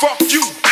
Fuck you.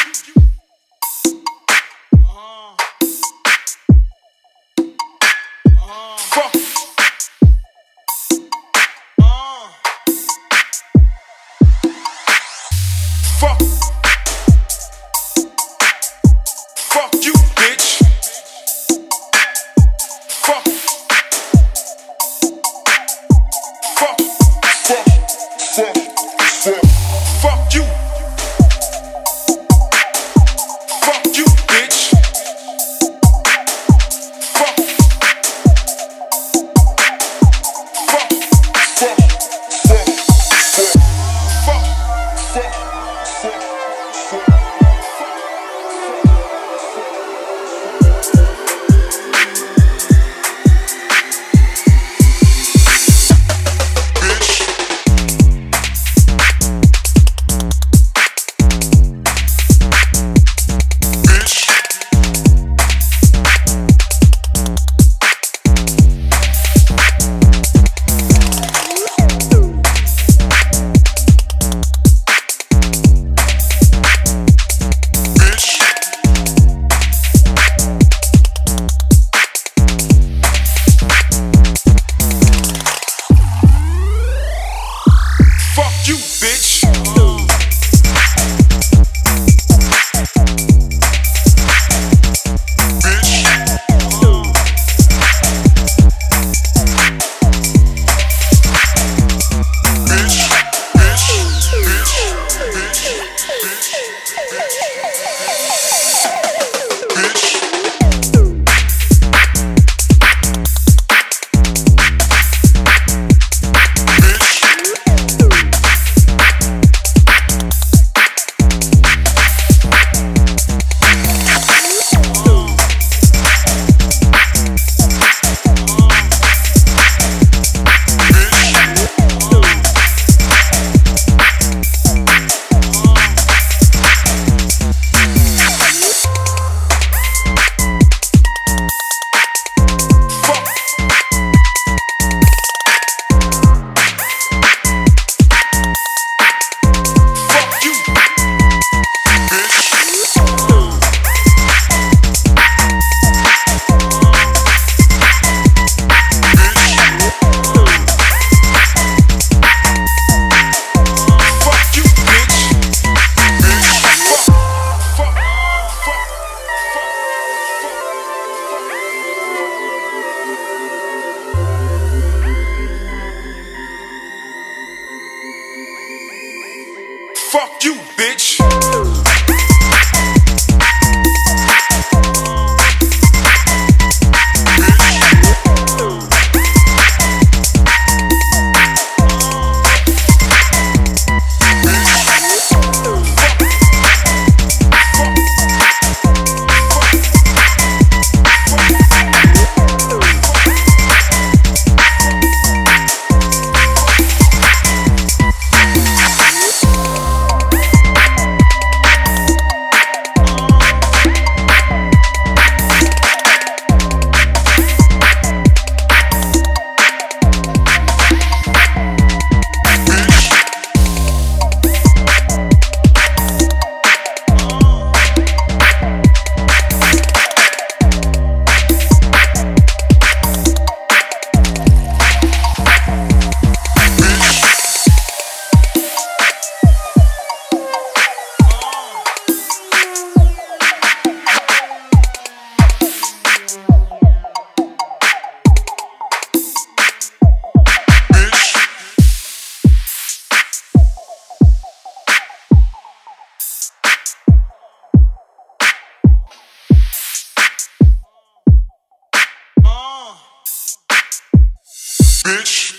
bitch.